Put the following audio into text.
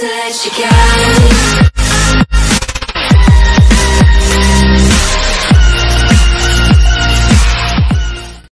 that you got